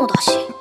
だだし。